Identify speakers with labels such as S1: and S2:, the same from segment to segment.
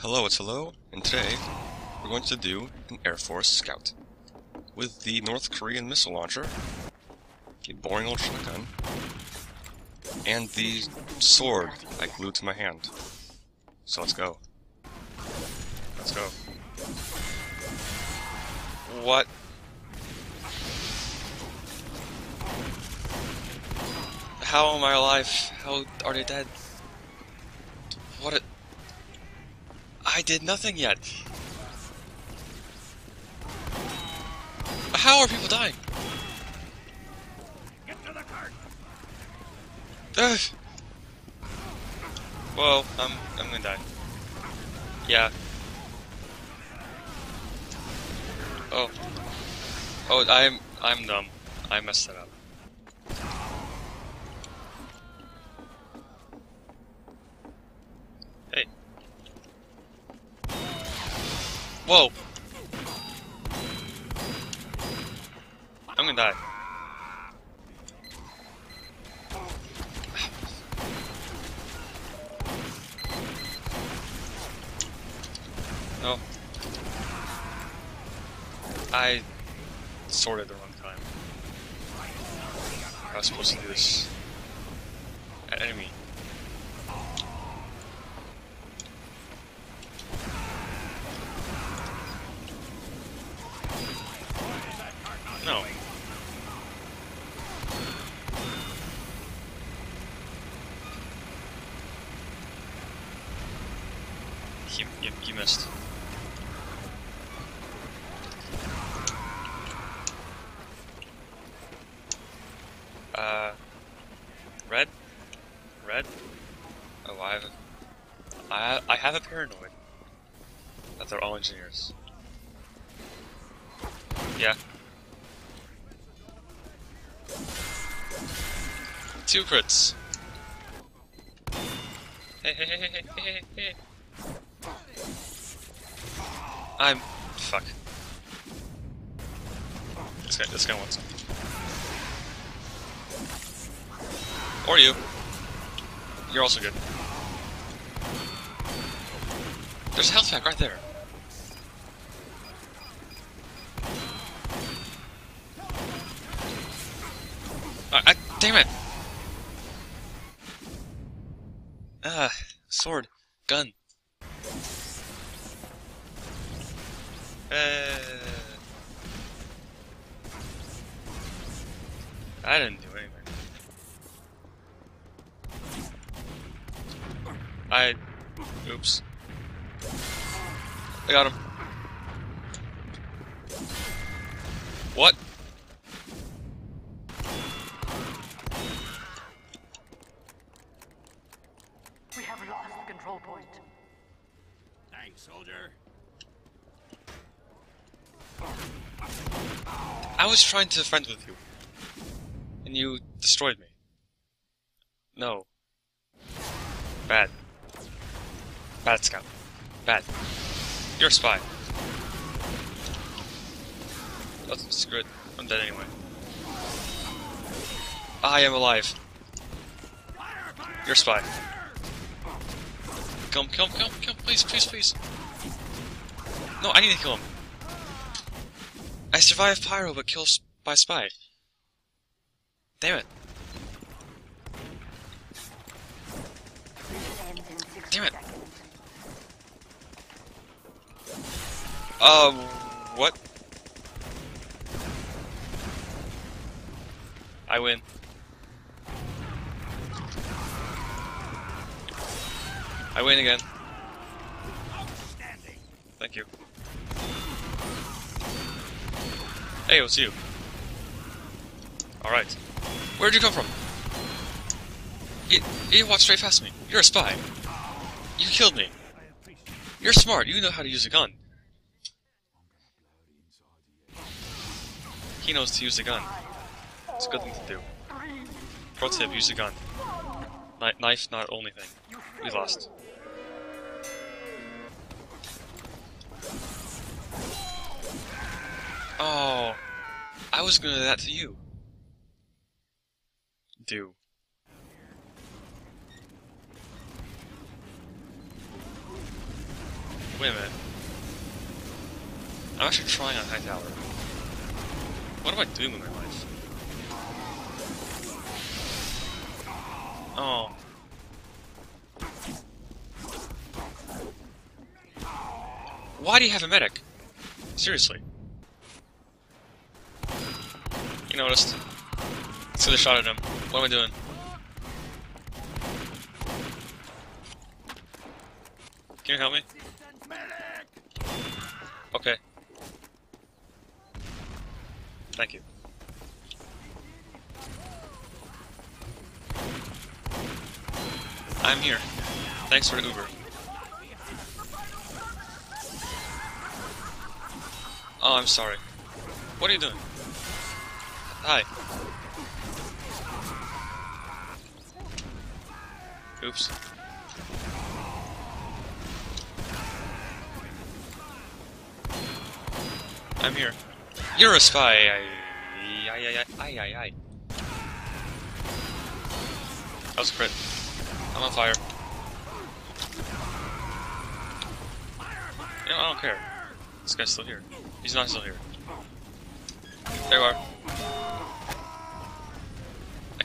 S1: Hello, it's Hello, and today we're going to do an Air Force Scout with the North Korean missile launcher, the boring old shotgun, and the sword I glued to my hand. So let's go. Let's go. What? How am I alive? How are they dead? What a... I did nothing yet. How are people dying?
S2: Get to the cart.
S1: Ugh. Whoa, I'm I'm gonna die. Yeah. Oh. Oh, I'm I'm dumb. I messed it up. Hey. Whoa. I'm gonna die. No. I sorted the wrong time. I was supposed to do this enemy. No. You, you, you missed. Uh, red, red. Oh, I I have a paranoid that they're all engineers. Yeah. Two crits. I'm fuck. This guy this guy wants something. Or you. You're also good. There's a health pack right there. Uh, I, damn it! Ah, sword, gun. Uh, I didn't do anything. I. Oops. I got him. What?
S3: We have lost the control point.
S2: Thanks, soldier.
S1: I was trying to friend with you. And you destroyed me. No. Bad. Bad scout. Bad. You're a spy. That's screw it. I'm dead anyway. I am alive. You're a spy. Come, come, come, come, please, please, please. No, I need to kill him. I survived Pyro, but killed by Spy. Damn it.
S3: Ends in 60
S1: Damn it. Um, what? I win. I win again. Thank you. Hey, it was you. Alright. Where'd you come from? You, you walked straight past me. You're a spy. You killed me. You're smart. You know how to use a gun. He knows to use a gun. It's a good thing to do. Pro tip, use a gun. Kni knife, not only thing. We lost. Oh, I was gonna do that to you. Do. Wait a minute. I'm actually trying on high tower. What am I doing with my life? Oh. Why do you have a medic? Seriously. You noticed. Let's get a shot at him. What am I doing? Can you help me? Okay. Thank you. I'm here. Thanks for the Uber. Oh, I'm sorry. What are you doing? Hi. Oops. I'm here. You're a spy. I, I, I, I, I, I. That was a crit. I'm on fire. You know, I don't care. This guy's still here. He's not still here. There you are. I caught you. Whoa. Thank you.
S2: Big mug of my food up your ass.
S3: The bomb has almost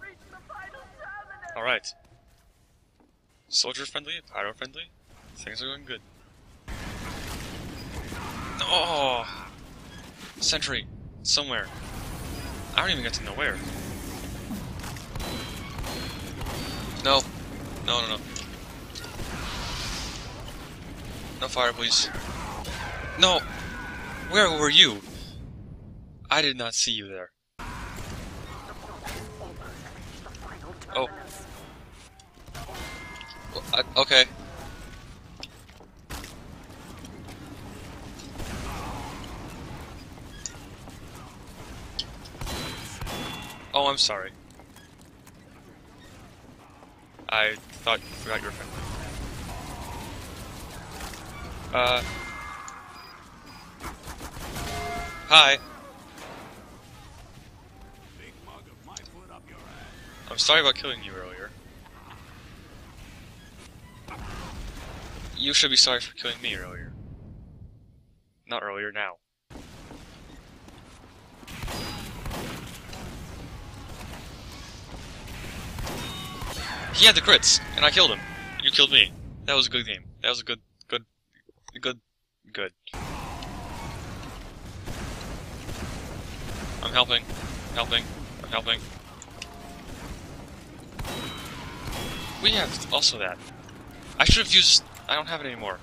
S3: reached the final terminus.
S1: Alright. Soldier friendly, pyro friendly. Things are going good. Oh! Sentry. Somewhere. I don't even get to know where. No. No, no, no. No fire, please. No! Where were you? I did not see you there. Oh. Well, I, okay. Oh, I'm sorry. I thought forgot your friend. Uh. Hi. I'm sorry about killing you earlier. You should be sorry for killing me earlier. Not earlier, now. He had the crits, and I killed him. You killed me. That was a good game. That was a good, good, good, good. I'm helping. Helping. I'm helping. We have also that. I should have used. I don't have it anymore.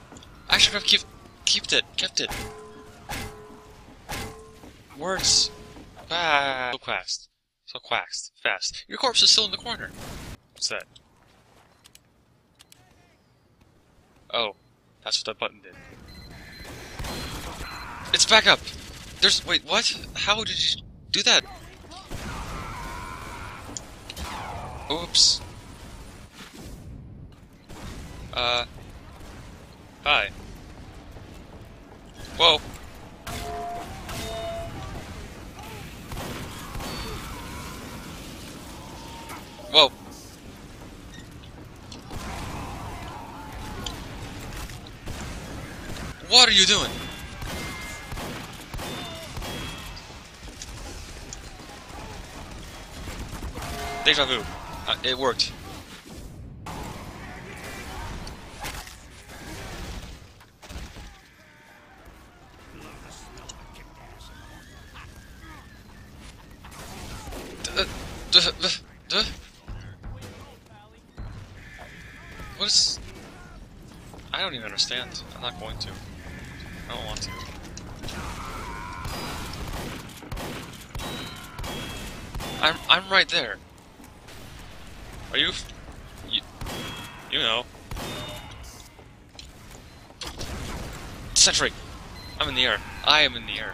S1: I should have kept kept it, kept it. Words. Ah, so fast, so fast, fast. Your corpse is still in the corner. What's that? Oh, that's what that button did. It's back up. There's wait, what? How did you do that? Oops. Uh. Hi. Whoa. What are you doing? Deja vu. Uh, it worked. Uh. I don't even understand. I'm not going to. I don't want to. I'm I'm right there. Are you? You, you know. Sentry. I'm in the air. I am in the air.